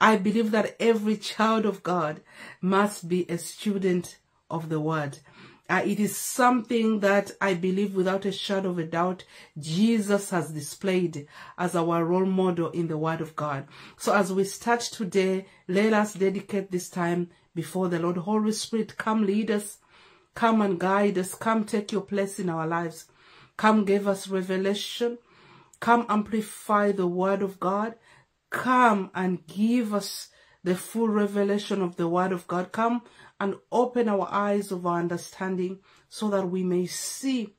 I believe that every child of God must be a student of the word. Uh, it is something that I believe without a shadow of a doubt Jesus has displayed as our role model in the Word of God. So as we start today, let us dedicate this time before the Lord. Holy Spirit, come lead us, come and guide us, come take your place in our lives. Come give us revelation. Come amplify the Word of God. Come and give us the full revelation of the Word of God. Come and open our eyes of our understanding so that we may see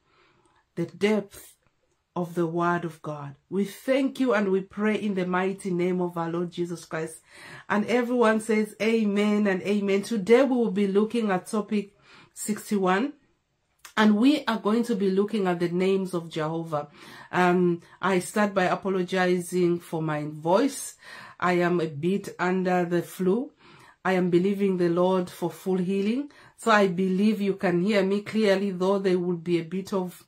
the depth of the Word of God. We thank you and we pray in the mighty name of our Lord Jesus Christ. And everyone says amen and amen. Today we will be looking at topic 61. And we are going to be looking at the names of Jehovah. Um, I start by apologizing for my voice. I am a bit under the flu. I am believing the Lord for full healing. So I believe you can hear me clearly, though there will be a bit of,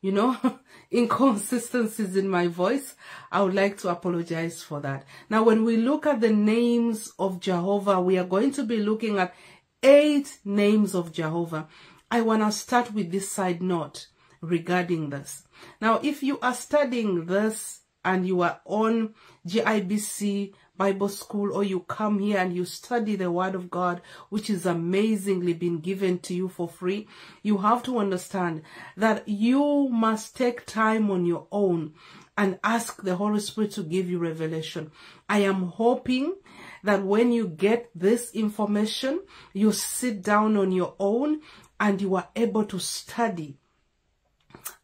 you know, inconsistencies in my voice. I would like to apologize for that. Now, when we look at the names of Jehovah, we are going to be looking at eight names of Jehovah. I want to start with this side note regarding this. Now, if you are studying this and you are on GIBC Bible school or you come here and you study the word of God, which is amazingly been given to you for free, you have to understand that you must take time on your own and ask the Holy Spirit to give you revelation. I am hoping that when you get this information, you sit down on your own and you are able to study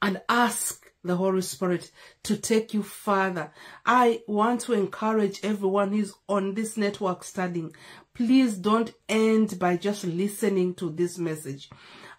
and ask the Holy Spirit to take you further. I want to encourage everyone who's on this network studying. Please don't end by just listening to this message.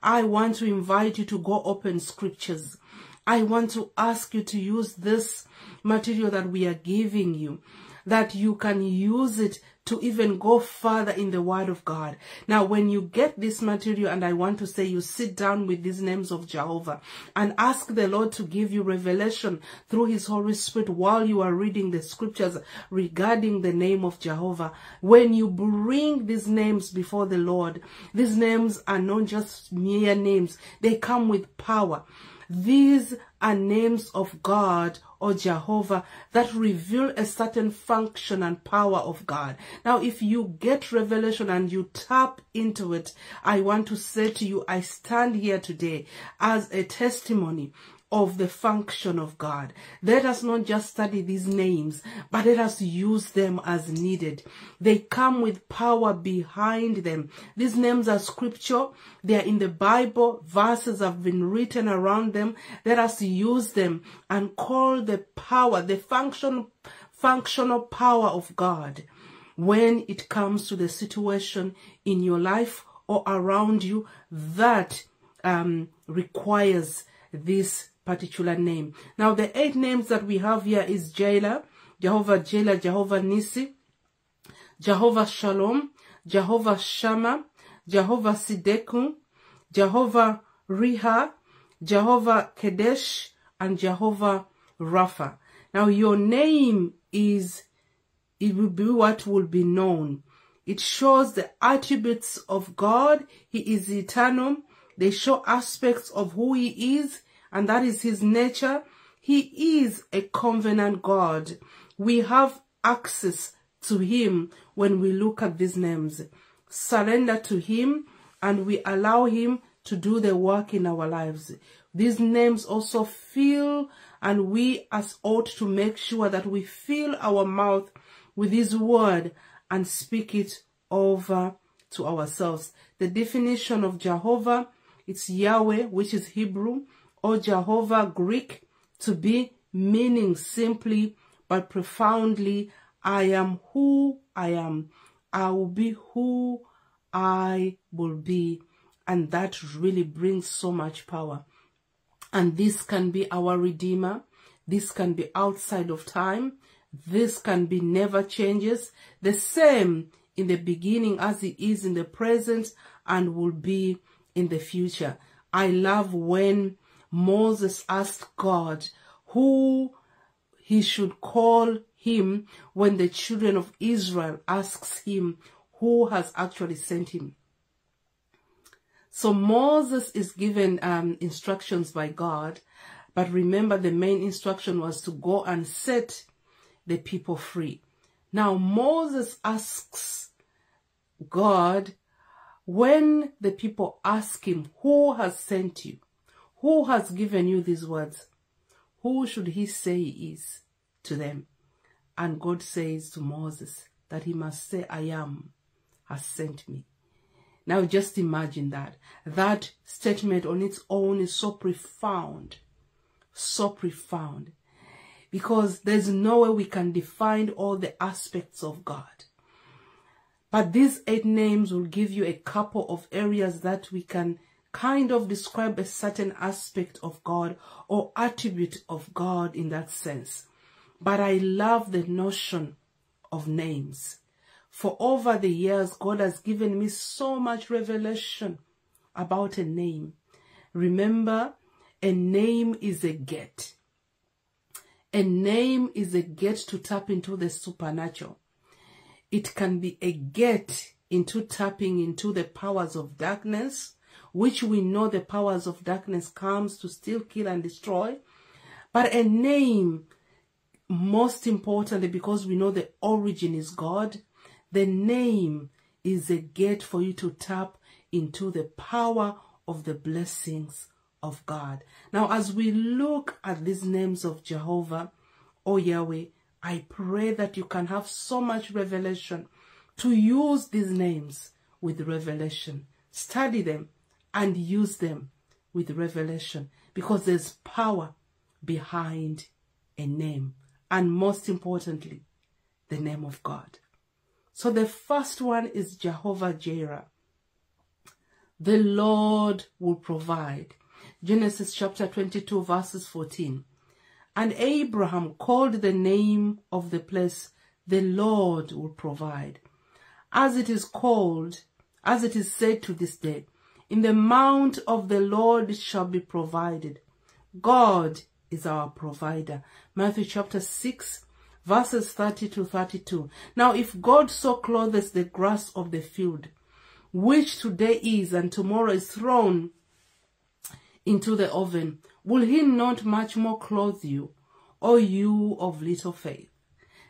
I want to invite you to go open scriptures. I want to ask you to use this material that we are giving you, that you can use it to even go further in the word of God. Now, when you get this material, and I want to say you sit down with these names of Jehovah and ask the Lord to give you revelation through his Holy Spirit while you are reading the scriptures regarding the name of Jehovah. When you bring these names before the Lord, these names are not just mere names. They come with power. These are names of God or Jehovah that reveal a certain function and power of God. Now, if you get revelation and you tap into it, I want to say to you, I stand here today as a testimony of the function of God. Let us not just study these names, but let us use them as needed. They come with power behind them. These names are scripture. They are in the Bible. Verses have been written around them. Let us use them and call the power, the function, functional power of God when it comes to the situation in your life or around you that um, requires this particular name. Now, the eight names that we have here is Jireh, Jehovah Jireh, Jehovah Nisi, Jehovah Shalom, Jehovah Shammah, Jehovah Tsidkenu, Jehovah Riha, Jehovah Kedesh, and Jehovah Rapha. Now, your name is, it will be what will be known. It shows the attributes of God. He is eternal. They show aspects of who he is and that is his nature. He is a covenant God. We have access to him when we look at these names. Surrender to him and we allow him to do the work in our lives. These names also fill and we as ought to make sure that we fill our mouth with his word and speak it over to ourselves. The definition of Jehovah, it's Yahweh, which is Hebrew, or Jehovah Greek to be meaning simply but profoundly, I am who I am. I will be who I will be. And that really brings so much power. And this can be our Redeemer. This can be outside of time. This can be never changes. The same in the beginning as it is in the present and will be in the future. I love when Moses asked God who he should call him when the children of Israel asks him who has actually sent him. So Moses is given um, instructions by God, but remember the main instruction was to go and set the people free. Now Moses asks God when the people ask him, who has sent you? Who has given you these words? Who should he say is to them? And God says to Moses that he must say, I am, has sent me. Now just imagine that. That statement on its own is so profound. So profound. Because there's no way we can define all the aspects of God. But these eight names will give you a couple of areas that we can kind of describe a certain aspect of God or attribute of God in that sense. But I love the notion of names. For over the years, God has given me so much revelation about a name. Remember, a name is a gate. A name is a gate to tap into the supernatural. It can be a gate into tapping into the powers of darkness, which we know the powers of darkness comes to steal, kill, and destroy. But a name, most importantly, because we know the origin is God, the name is a gate for you to tap into the power of the blessings of God. Now, as we look at these names of Jehovah or Yahweh, I pray that you can have so much revelation to use these names with revelation. Study them and use them with revelation because there's power behind a name. And most importantly, the name of God. So the first one is Jehovah Jireh. The Lord will provide. Genesis chapter 22 verses 14. And Abraham called the name of the place, the Lord will provide. As it is called, as it is said to this day, in the mount of the Lord shall be provided. God is our provider. Matthew chapter 6, verses 30 to 32. Now, if God so clothes the grass of the field, which today is and tomorrow is thrown into the oven, will he not much more clothe you, O you of little faith?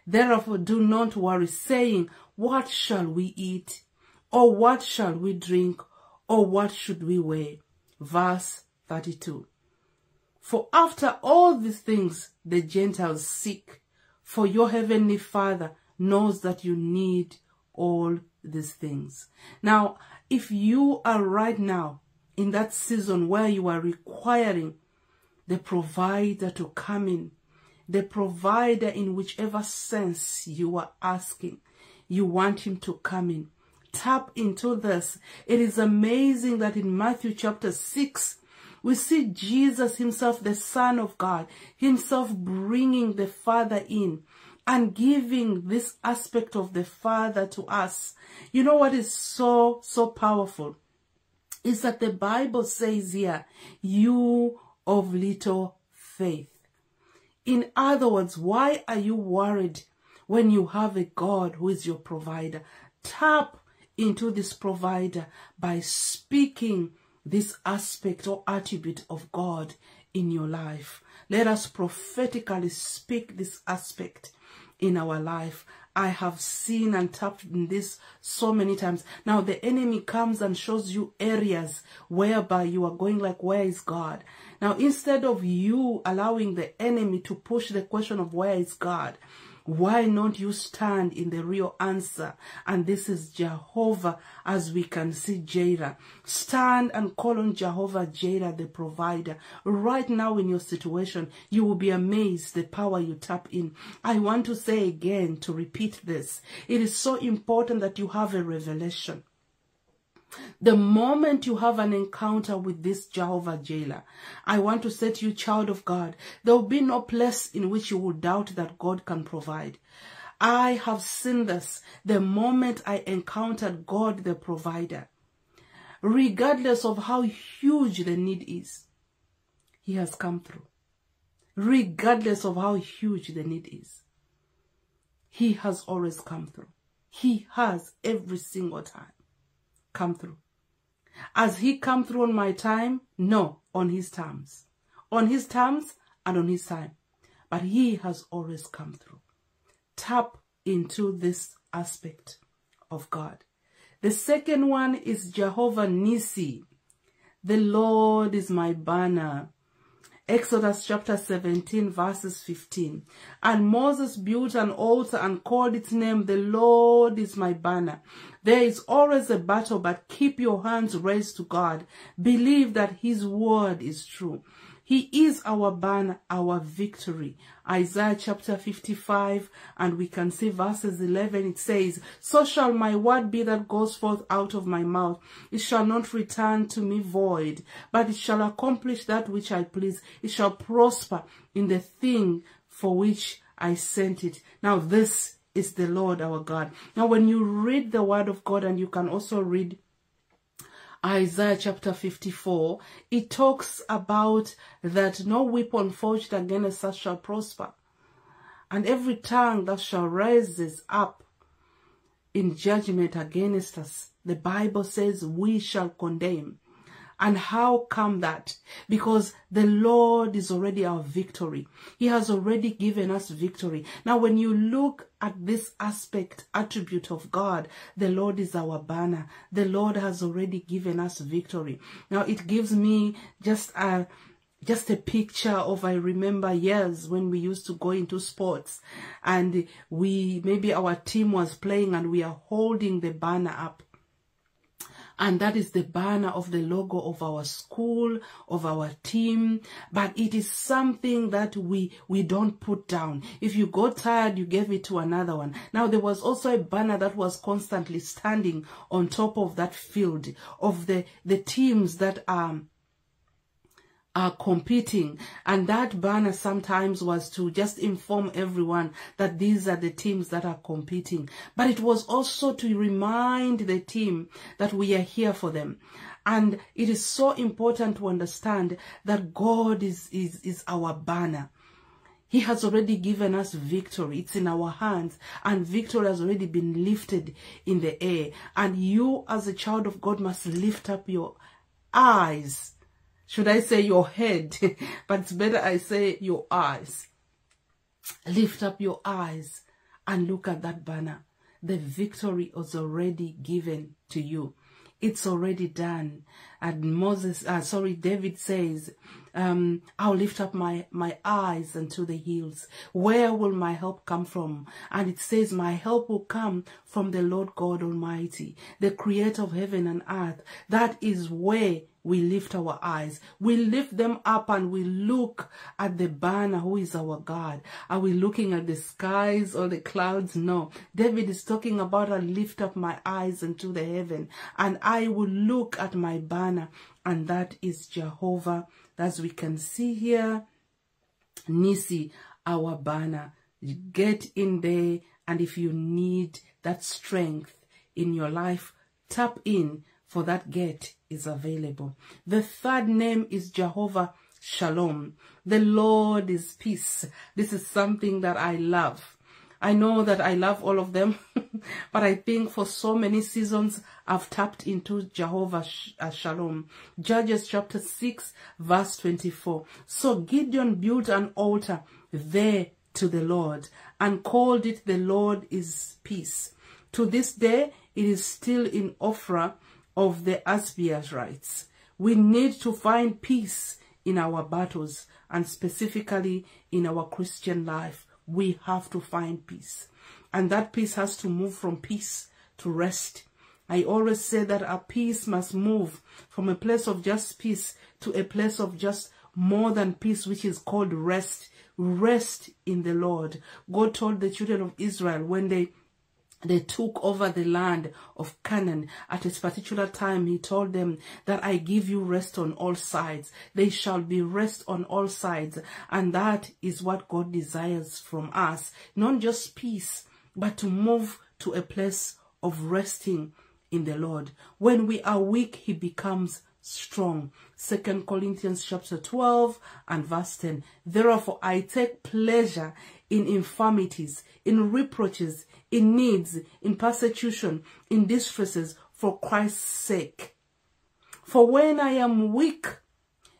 Therefore do not worry, saying, What shall we eat? Or what shall we drink? Or what should we wear? Verse 32. For after all these things the Gentiles seek, for your heavenly Father knows that you need all these things. Now, if you are right now in that season where you are requiring the provider to come in, the provider in whichever sense you are asking, you want him to come in. Tap into this. It is amazing that in Matthew chapter 6, we see Jesus himself, the Son of God, himself bringing the Father in and giving this aspect of the Father to us. You know what is so, so powerful? Is that the Bible says here, you of little faith. In other words, why are you worried when you have a God who is your provider? Tap into this provider by speaking this aspect or attribute of God in your life. Let us prophetically speak this aspect in our life. I have seen and tapped in this so many times. Now the enemy comes and shows you areas whereby you are going like, where is God? Now instead of you allowing the enemy to push the question of where is God, why not you stand in the real answer? And this is Jehovah, as we can see Jireh. Stand and call on Jehovah Jireh, the provider. Right now in your situation, you will be amazed the power you tap in. I want to say again, to repeat this. It is so important that you have a revelation. The moment you have an encounter with this Jehovah Jireh, I want to say to you, child of God, there will be no place in which you will doubt that God can provide. I have seen this the moment I encountered God the provider. Regardless of how huge the need is, He has come through. regardless of how huge the need is. He has always come through. He has every single time come through. Has he come through on my time? No, on his terms. On his terms and on his time. But he has always come through. Tap into this aspect of God. The second one is Jehovah Nissi. The Lord is my banner. Exodus chapter 17 verses 15. And Moses built an altar and called its name, The Lord is my banner. There is always a battle, but keep your hands raised to God. Believe that his word is true. He is our banner, our victory. Isaiah chapter 55, and we can see verses 11, it says, So shall my word be that goes forth out of my mouth. It shall not return to me void, but it shall accomplish that which I please. It shall prosper in the thing for which I sent it. Now this is the Lord our God. Now when you read the word of God, and you can also read Isaiah chapter 54, it talks about that no weapon forged against us shall prosper. And every tongue that shall raises up in judgment against us, the Bible says we shall condemn. And how come that? Because the Lord is already our victory. He has already given us victory. Now, when you look at this aspect, attribute of God, the Lord is our banner. The Lord has already given us victory. Now, it gives me just a just a picture of I remember years when we used to go into sports and we maybe our team was playing and we are holding the banner up and that is the banner of the logo of our school, of our team. But it is something that we, we don't put down. If you got tired, you gave it to another one. Now, there was also a banner that was constantly standing on top of that field of the, the teams that are um, are competing. And that banner sometimes was to just inform everyone that these are the teams that are competing. But it was also to remind the team that we are here for them. And it is so important to understand that God is, is, is our banner. He has already given us victory. It's in our hands. And victory has already been lifted in the air. And you as a child of God must lift up your eyes should I say your head? but it's better I say your eyes. Lift up your eyes and look at that banner. The victory is already given to you. It's already done. And Moses, uh, sorry, David says, um, I'll lift up my, my eyes unto the hills. Where will my help come from? And it says, my help will come from the Lord God Almighty, the creator of heaven and earth. That is where we lift our eyes. We lift them up and we look at the banner who is our God. Are we looking at the skies or the clouds? No. David is talking about I lift up my eyes into the heaven and I will look at my banner and that is Jehovah. As we can see here, Nisi, our banner. Get in there and if you need that strength in your life, tap in for that gate is available. The third name is Jehovah Shalom. The Lord is peace. This is something that I love. I know that I love all of them, but I think for so many seasons I've tapped into Jehovah uh, Shalom. Judges chapter 6 verse 24. So Gideon built an altar there to the Lord and called it the Lord is peace. To this day it is still in Ophrah of the Abiezrites. We need to find peace in our battles and specifically in our Christian life. We have to find peace. And that peace has to move from peace to rest. I always say that our peace must move from a place of just peace to a place of just more than peace, which is called rest. Rest in the Lord. God told the children of Israel when they they took over the land of Canaan. At a particular time, he told them that I give you rest on all sides. They shall be rest on all sides. And that is what God desires from us. Not just peace, but to move to a place of resting in the Lord. When we are weak, he becomes strong. Second Corinthians chapter 12 and verse 10. Therefore I take pleasure in infirmities, in reproaches, in needs, in persecution, in distresses for Christ's sake. For when I am weak,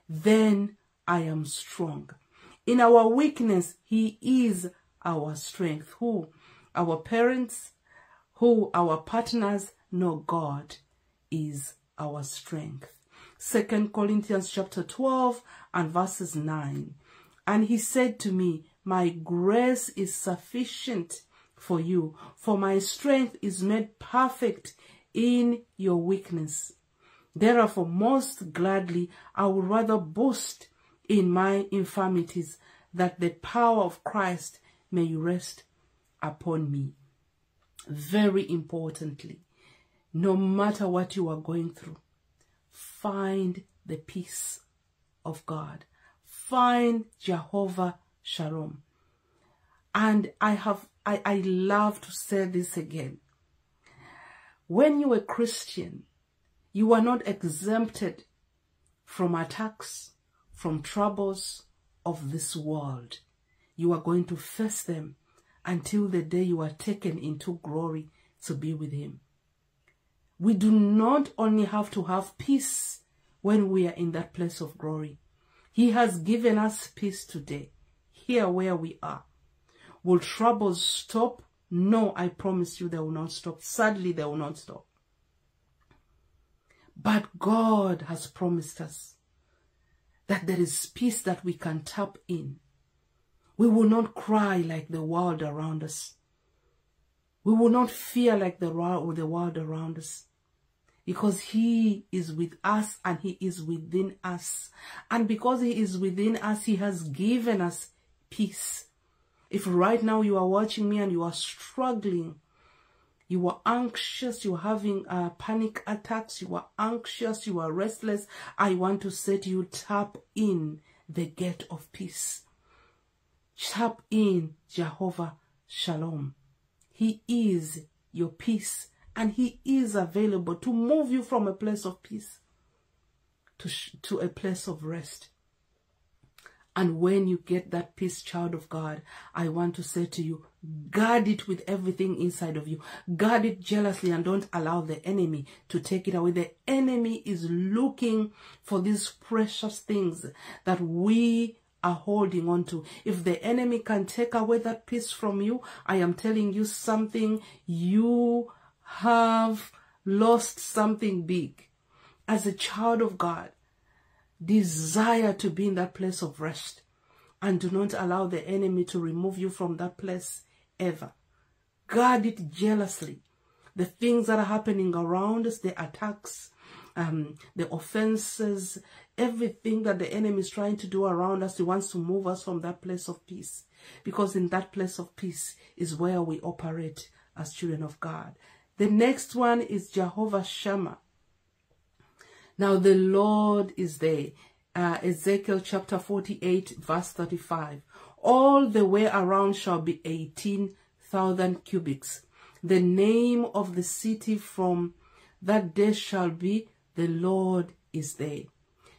then I am strong. In our weakness, he is our strength. Who? Our parents, who our partners, no God is our strength. Second Corinthians chapter 12 and verses 9. And he said to me, My grace is sufficient for you, for my strength is made perfect in your weakness. Therefore, most gladly, I would rather boast in my infirmities, that the power of Christ may rest upon me. Very importantly, no matter what you are going through, find the peace of God. Find Jehovah Shalom. And I have, I, I love to say this again. When you're a Christian, you are not exempted from attacks, from troubles of this world. You are going to face them until the day you are taken into glory to be with Him. We do not only have to have peace when we are in that place of glory. He has given us peace today, here where we are. Will troubles stop? No, I promise you they will not stop. Sadly, they will not stop. But God has promised us that there is peace that we can tap in. We will not cry like the world around us. We will not fear like the world around us because he is with us and he is within us. And because he is within us, he has given us peace. If right now you are watching me and you are struggling, you are anxious, you are having uh, panic attacks, you are anxious, you are restless, I want to to you, tap in the gate of peace. Tap in Jehovah Shalom. He is your peace and he is available to move you from a place of peace to, to a place of rest. And when you get that peace, child of God, I want to say to you, guard it with everything inside of you. Guard it jealously and don't allow the enemy to take it away. The enemy is looking for these precious things that we are holding on to. If the enemy can take away that peace from you, I am telling you something, you have lost something big. As a child of God, desire to be in that place of rest and do not allow the enemy to remove you from that place ever. Guard it jealously. The things that are happening around us, the attacks, um, the offenses, everything that the enemy is trying to do around us, he wants to move us from that place of peace. Because in that place of peace is where we operate as children of God. The next one is Jehovah Shammah. Now the Lord is there. Uh, Ezekiel chapter 48 verse 35. All the way around shall be 18,000 cubits. The name of the city from that day shall be the Lord is there.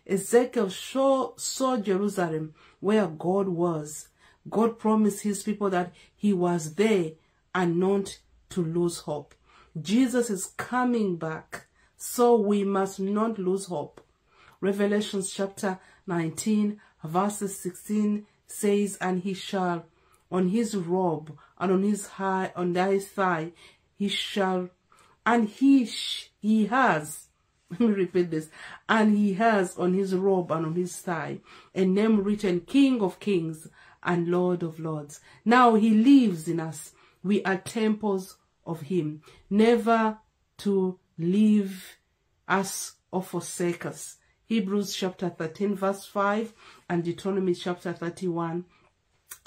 Ezekiel saw, saw Jerusalem where God was. God promised his people that he was there and not to lose hope. Jesus is coming back, so we must not lose hope. Revelation chapter 19, verses 16 says, And he shall, on his robe and on his high, on his thigh, he shall, and he, he has, repeat this, and he has on his robe and on his thigh a name written King of Kings and Lord of Lords. Now he lives in us. We are temples of him, never to leave us or forsake us. Hebrews chapter 13 verse 5 and Deuteronomy chapter 31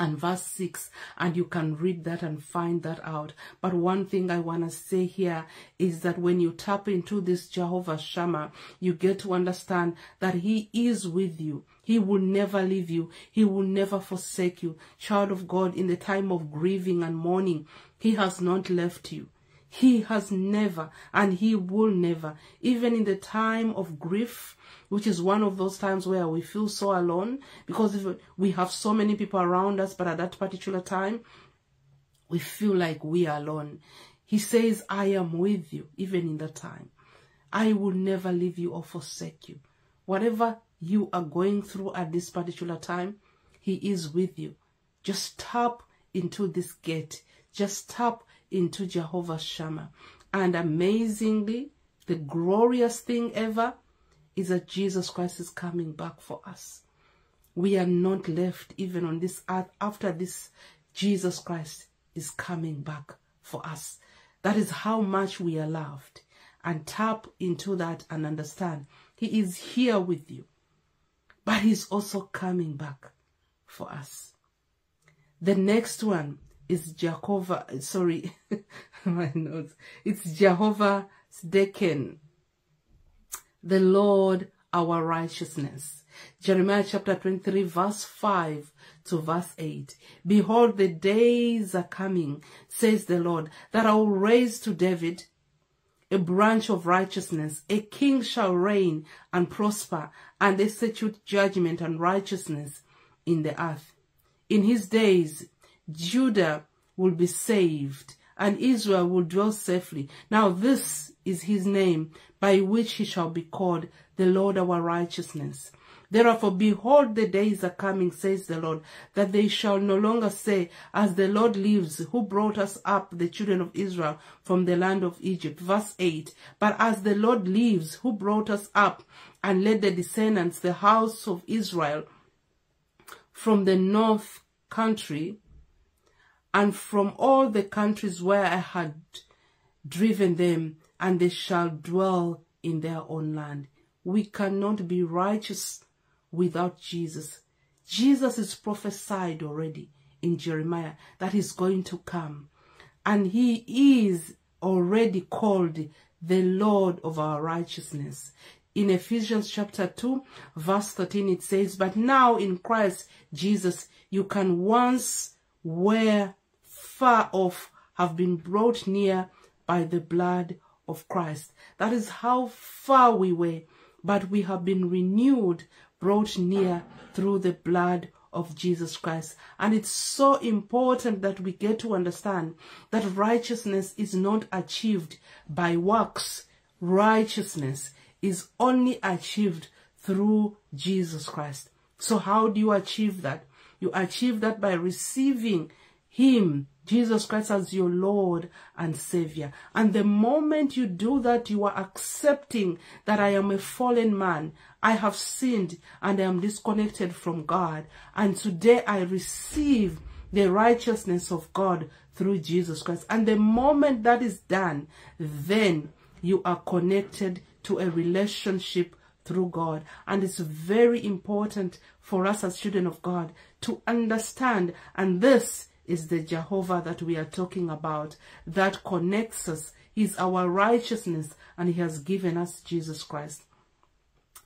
and verse 6 and you can read that and find that out. But one thing i want to say here is that when you tap into this jehovah shammah you get to understand that he is with you. He will never leave you. He will never forsake you. Child of god in the time of grieving and mourning he has not left you He has never and he will never, even in the time of grief, which is one of those times where we feel so alone because we have so many people around us, but at that particular time, we feel like we are alone. He says, I am with you, even in that time. I will never leave you or forsake you. Whatever you are going through at this particular time, He is with you. Just tap into this gate. Just tap into Jehovah Shammah. And amazingly, the glorious thing ever is that Jesus Christ is coming back for us. We are not left even on this earth after this. Jesus Christ is coming back for us. That is how much we are loved. And tap into that and understand He is here with you. But He's also coming back for us. The next one is Jehovah, sorry, my notes. It's Jehovah Tsidkenu, the Lord our righteousness. Jeremiah chapter 23 verse 5 to verse 8. Behold, the days are coming, says the Lord, that I will raise to David a branch of righteousness. A king shall reign and prosper and execute judgment and righteousness in the earth. In his days, Judah will be saved and Israel will dwell safely. Now this is his name by which he shall be called the Lord our righteousness. Therefore, behold, the days are coming, says the Lord, that they shall no longer say, As the Lord lives, who brought us up, the children of Israel, from the land of Egypt. Verse 8 But as the Lord lives, who brought us up and led the descendants, the house of Israel, from the north country, and from all the countries where I had driven them, and they shall dwell in their own land. We cannot be righteous without Jesus. Jesus is prophesied already in Jeremiah that he's going to come. And he is already called the Lord of our righteousness. In Ephesians chapter 2, verse 13, it says, But now in Christ Jesus, you can once were far off have been brought near by the blood of Christ. That is how far we were, but we have been renewed brought near through the blood of Jesus Christ. And it's so important that we get to understand that righteousness is not achieved by works. Righteousness is only achieved through Jesus Christ. So how do you achieve that? You achieve that by receiving him Jesus Christ as your Lord and Savior. And the moment you do that, you are accepting that I am a fallen man. I have sinned and I am disconnected from God. And today I receive the righteousness of God through Jesus Christ. And the moment that is done, then you are connected to a relationship through God. And it's very important for us as children of God to understand. And this is the Jehovah that we are talking about that connects us. He's our righteousness and he has given us Jesus Christ.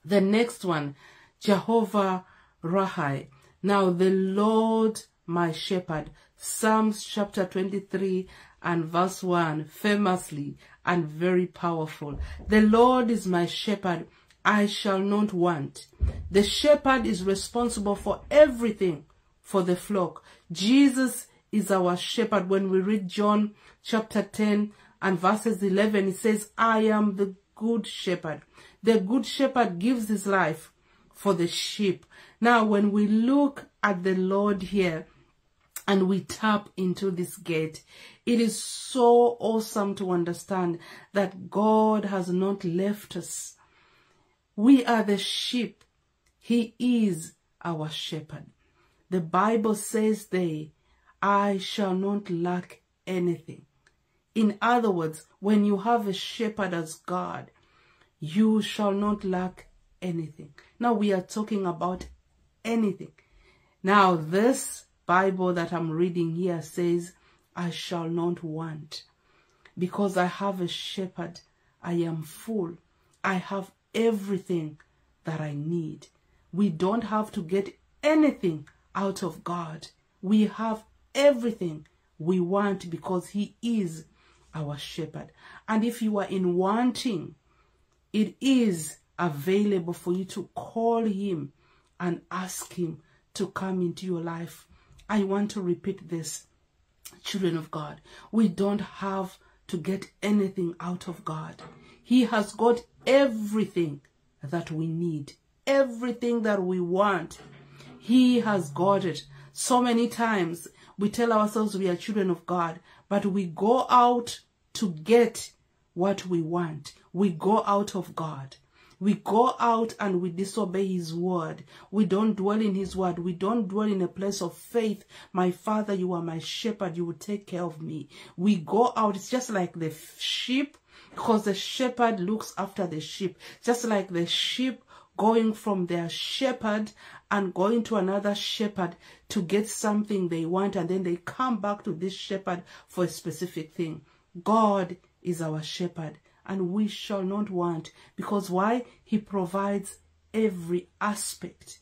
The next one, Jehovah Rahai. Now the Lord my shepherd. Psalms chapter 23 and verse 1, famously and very powerful. The Lord is my shepherd. I shall not want. The shepherd is responsible for everything for the flock. Jesus is our shepherd. When we read John chapter 10 and verses 11, it says, I am the good shepherd. The good shepherd gives his life for the sheep. Now, when we look at the Lord here, and we tap into this gate. It is so awesome to understand that God has not left us. We are the sheep. He is our shepherd. The Bible says they I shall not lack anything. In other words, when you have a shepherd as God, you shall not lack anything. Now we are talking about anything. Now this Bible that I'm reading here says, I shall not want. Because I have a shepherd, I am full. I have everything that I need. We don't have to get anything out of God. We have everything we want because he is our shepherd. And if you are in wanting, it is available for you to call him and ask him to come into your life. I want to repeat this, children of God. We don't have to get anything out of God. He has got everything that we need, everything that we want. He has got it. So many times we tell ourselves we are children of God, but we go out to get what we want. We go out of God. We go out and we disobey his word. We don't dwell in his word. We don't dwell in a place of faith. My father, you are my shepherd. You will take care of me. We go out. It's just like the sheep because the shepherd looks after the sheep. Just like the sheep going from their shepherd and going to another shepherd to get something they want and then they come back to this shepherd for a specific thing. God is our shepherd and we shall not want because why? He provides every aspect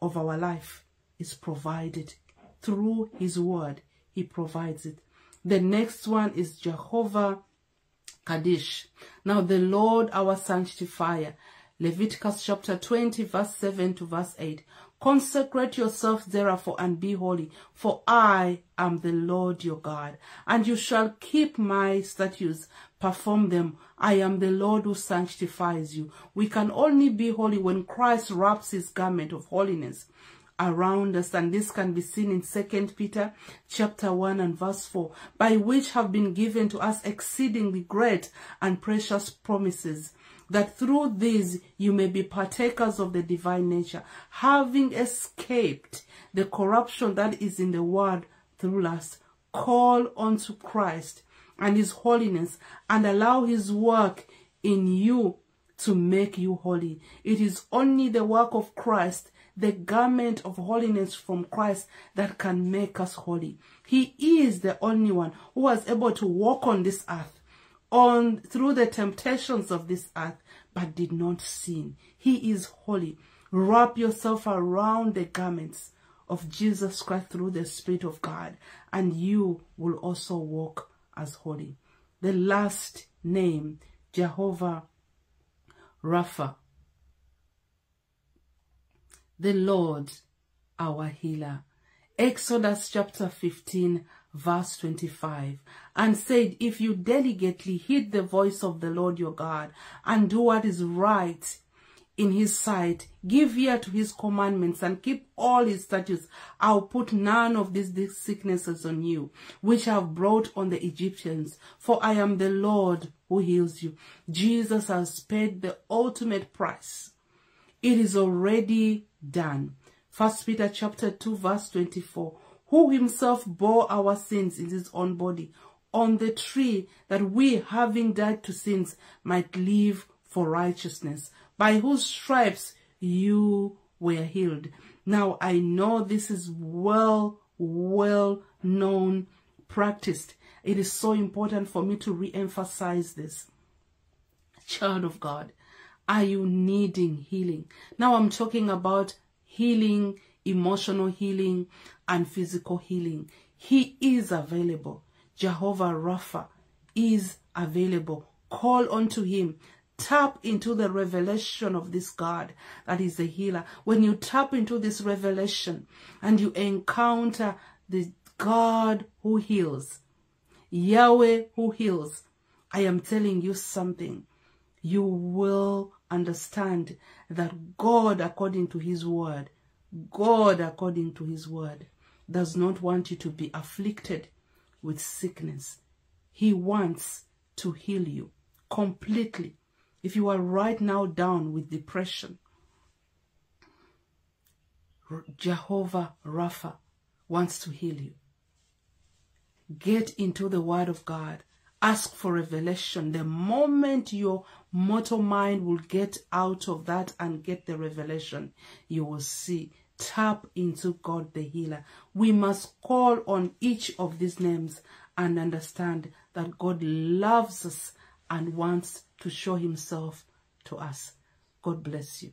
of our life is provided through his word. He provides it. The next one is Jehovah Kaddish. Now the Lord our sanctifier. Leviticus chapter 20 verse 7 to verse 8. Consecrate yourselves therefore and be holy, for I am the Lord your God. And you shall keep my statutes, perform them. I am the Lord who sanctifies you. We can only be holy when Christ wraps his garment of holiness around us and this can be seen in second peter chapter 1 and verse 4 by which have been given to us exceedingly great and precious promises that through these you may be partakers of the divine nature, having escaped the corruption that is in the world through lust. Call unto Christ and his holiness and allow his work in you to make you holy. It is only the work of Christ, the garment of holiness from Christ that can make us holy. He is the only one who was able to walk on this earth on through the temptations of this earth, but did not sin. He is holy. Wrap yourself around the garments of Jesus Christ through the Spirit of God, and you will also walk as holy. The last name, Jehovah Rapha, the Lord our healer. Exodus chapter 15 verse 25, and said, If you diligently heed the voice of the Lord your God, and do what is right in his sight, give ear to his commandments, and keep all his statutes, I'll put none of these, these sicknesses on you, which I have brought on the Egyptians, for I am the Lord who heals you. Jesus has paid the ultimate price. It is already done. First Peter chapter 2 verse 24 who himself bore our sins in his own body on the tree, that we, having died to sins, might live for righteousness, by whose stripes you were healed. Now, I know this is well, well known, practiced. It is so important for me to re-emphasize this. Child of God, are you needing healing? Now I'm talking about healing emotional healing, and physical healing. He is available. Jehovah Rapha is available. Call unto him. Tap into the revelation of this God that is the healer. When you tap into this revelation and you encounter the God who heals, Yahweh who heals, I am telling you something. You will understand that God, according to his word, God, according to his word, does not want you to be afflicted with sickness. He wants to heal you completely. If you are right now down with depression, Jehovah Rapha wants to heal you. Get into the word of God. Ask for revelation. The moment your mortal mind will get out of that and get the revelation, you will see tap into God the healer. We must call on each of these names and understand that God loves us and wants to show himself to us. God bless you.